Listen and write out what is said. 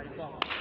아이 고, 아.